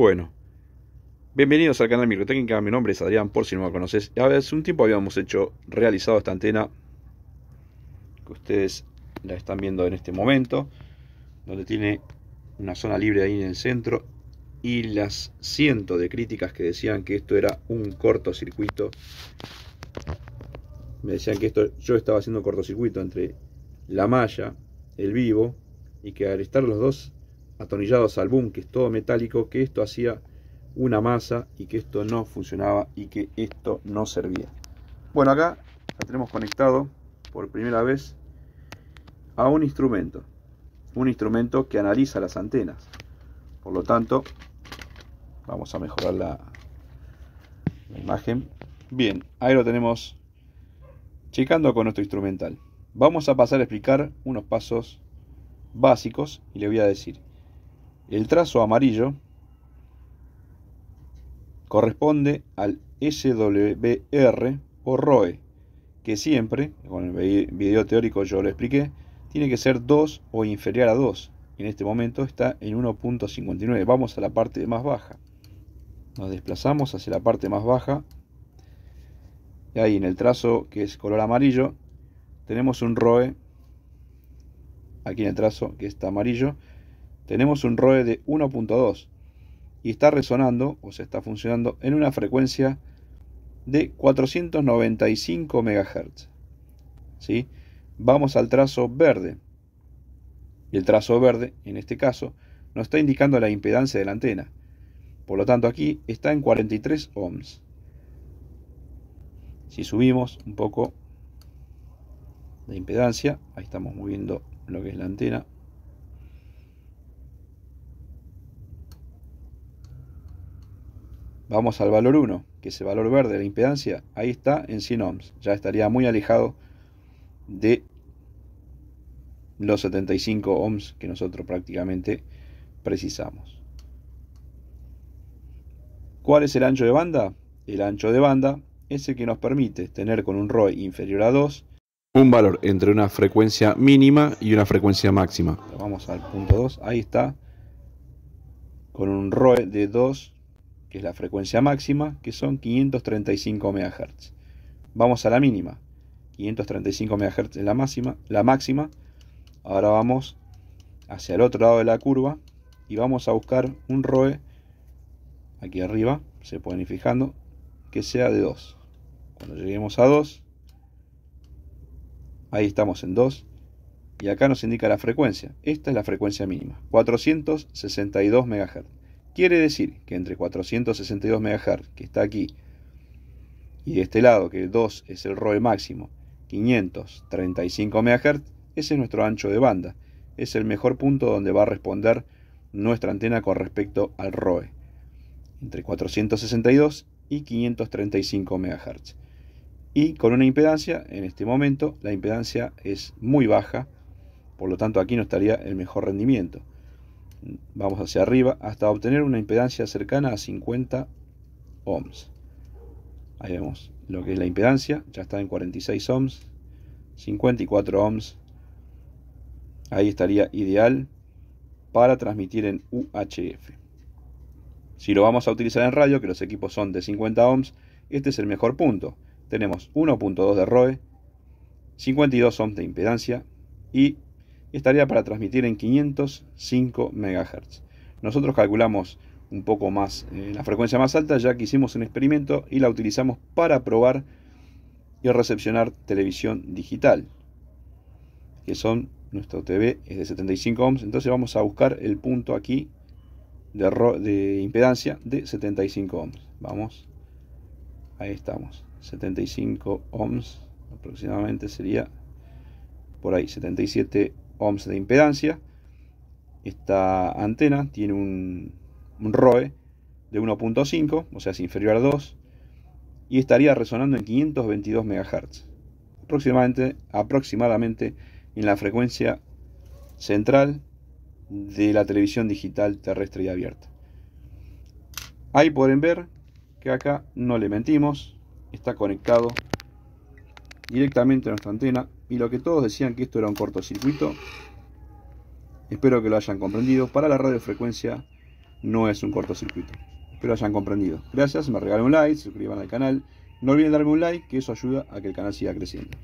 Bueno, bienvenidos al canal Microtécnica, mi nombre es Adrián, por si no me conoces. Hace un tiempo habíamos hecho, realizado esta antena, que ustedes la están viendo en este momento, donde tiene una zona libre ahí en el centro, y las cientos de críticas que decían que esto era un cortocircuito. Me decían que esto, yo estaba haciendo cortocircuito entre la malla, el vivo, y que al estar los dos atornillados al boom, que es todo metálico, que esto hacía una masa y que esto no funcionaba y que esto no servía. Bueno, acá la tenemos conectado por primera vez a un instrumento, un instrumento que analiza las antenas. Por lo tanto, vamos a mejorar la, la imagen. Bien, ahí lo tenemos checando con nuestro instrumental. Vamos a pasar a explicar unos pasos básicos y le voy a decir el trazo amarillo corresponde al SWR o ROE, que siempre, con el video teórico yo lo expliqué, tiene que ser 2 o inferior a 2. En este momento está en 1.59. Vamos a la parte más baja. Nos desplazamos hacia la parte más baja. Y ahí en el trazo que es color amarillo, tenemos un ROE. Aquí en el trazo que está amarillo, tenemos un ROE de 1.2 y está resonando o se está funcionando en una frecuencia de 495 MHz. ¿Sí? Vamos al trazo verde. Y el trazo verde, en este caso, nos está indicando la impedancia de la antena. Por lo tanto, aquí está en 43 ohms. Si subimos un poco la impedancia, ahí estamos moviendo lo que es la antena, Vamos al valor 1, que es el valor verde de la impedancia. Ahí está en 100 ohms. Ya estaría muy alejado de los 75 ohms que nosotros prácticamente precisamos. ¿Cuál es el ancho de banda? El ancho de banda es el que nos permite tener con un ROE inferior a 2 un valor entre una frecuencia mínima y una frecuencia máxima. Vamos al punto 2, ahí está, con un ROE de 2 que es la frecuencia máxima, que son 535 MHz. Vamos a la mínima. 535 MHz es la máxima, la máxima. Ahora vamos hacia el otro lado de la curva y vamos a buscar un ROE aquí arriba, se pueden ir fijando, que sea de 2. Cuando lleguemos a 2, ahí estamos en 2 y acá nos indica la frecuencia. Esta es la frecuencia mínima, 462 MHz. Quiere decir que entre 462 MHz, que está aquí, y de este lado, que 2 es el ROE máximo, 535 MHz, ese es nuestro ancho de banda. Es el mejor punto donde va a responder nuestra antena con respecto al ROE. Entre 462 y 535 MHz. Y con una impedancia, en este momento, la impedancia es muy baja, por lo tanto aquí no estaría el mejor rendimiento vamos hacia arriba hasta obtener una impedancia cercana a 50 ohms. Ahí vemos lo que es la impedancia, ya está en 46 ohms, 54 ohms. Ahí estaría ideal para transmitir en UHF. Si lo vamos a utilizar en radio, que los equipos son de 50 ohms, este es el mejor punto. Tenemos 1.2 de ROE, 52 ohms de impedancia y estaría para transmitir en 505 MHz. Nosotros calculamos un poco más eh, la frecuencia más alta ya que hicimos un experimento y la utilizamos para probar y recepcionar televisión digital que son nuestro TV es de 75 ohms. Entonces vamos a buscar el punto aquí de, de impedancia de 75 ohms. Vamos. Ahí estamos. 75 ohms aproximadamente sería por ahí 77 ohms de impedancia. Esta antena tiene un, ROE de 1.5, o sea, es inferior a 2, y estaría resonando en 522 MHz, aproximadamente, aproximadamente en la frecuencia central de la televisión digital terrestre y abierta. Ahí pueden ver que acá no le mentimos, está conectado directamente a nuestra antena y lo que todos decían que esto era un cortocircuito, espero que lo hayan comprendido. Para la radiofrecuencia no es un cortocircuito. Espero hayan comprendido. Gracias, me regalen un like, suscriban al canal. No olviden darme un like, que eso ayuda a que el canal siga creciendo.